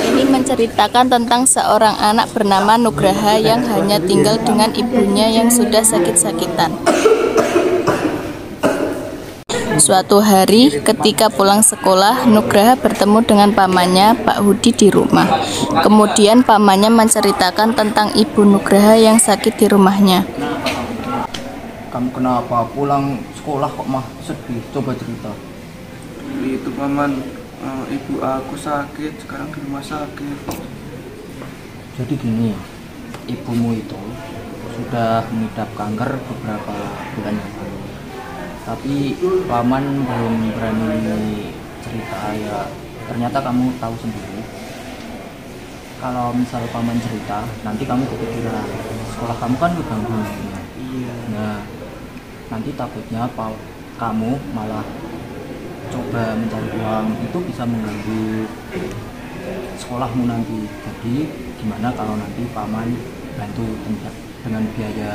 Ini menceritakan tentang seorang anak bernama Nugraha yang hanya tinggal dengan ibunya yang sudah sakit-sakitan. Suatu hari, ketika pulang sekolah, Nugraha bertemu dengan pamannya, Pak Hudi, di rumah. Kemudian, pamannya menceritakan tentang ibu Nugraha yang sakit di rumahnya. Kamu kenapa pulang sekolah kok mah sedih? Coba cerita itu paman eh, ibu aku sakit sekarang di rumah sakit Jadi gini, ibumu itu sudah mengidap kanker beberapa bulan yang lalu. Tapi paman belum berani cerita ya. Ternyata kamu tahu sendiri. Kalau misal paman cerita, nanti kamu kepikiran. Sekolah kamu kan keganggu. iya Nah, nanti takutnya kamu malah coba mencari uang itu bisa mengganggu sekolahmu nanti. Jadi gimana kalau nanti paman bantu dengan biaya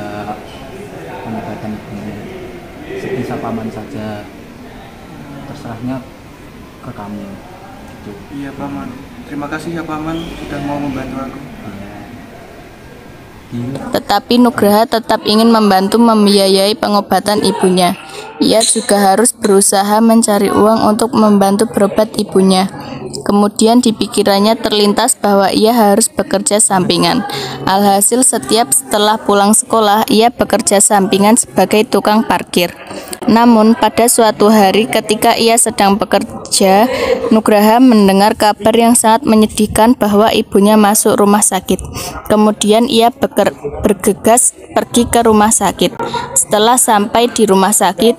pengobatan ibumu sebisa paman saja terserahnya ke kamu gitu. iya paman terima kasih ya paman sudah mau membantu aku Iya. Deal. Tetapi Nugraha tetap ingin membantu membiayai pengobatan ibunya. Ia juga harus berusaha mencari uang untuk membantu berobat ibunya. Kemudian di pikirannya terlintas bahwa ia harus bekerja sampingan. Alhasil setiap setelah pulang sekolah, ia bekerja sampingan sebagai tukang parkir. Namun pada suatu hari ketika ia sedang bekerja, Nugraha mendengar kabar yang sangat menyedihkan bahwa ibunya masuk rumah sakit. Kemudian ia bergegas pergi ke rumah sakit. Setelah sampai di rumah sakit,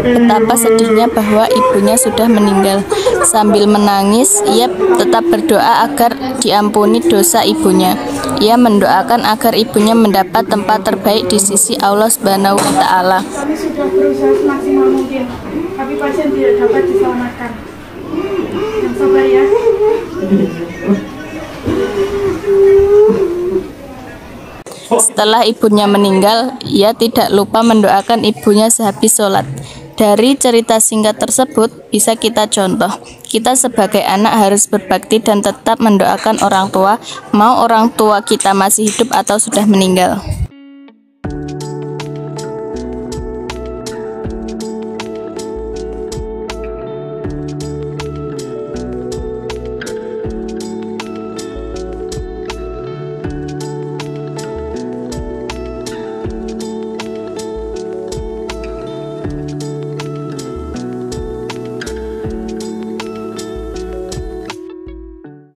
betapa sedihnya bahwa ibunya sudah meninggal. Sambil menangis, ia tetap berdoa agar diampuni dosa ibunya. Ia mendoakan agar ibunya mendapat tempat terbaik di sisi Allah Subhanahu wa taala. Kami sudah berusaha semaksimal mungkin, tapi pasien tidak dapat diselamatkan. Yang sabar ya. Setelah ibunya meninggal, ia tidak lupa mendoakan ibunya sehabis sholat. Dari cerita singkat tersebut, bisa kita contoh, kita sebagai anak harus berbakti dan tetap mendoakan orang tua, mau orang tua kita masih hidup atau sudah meninggal.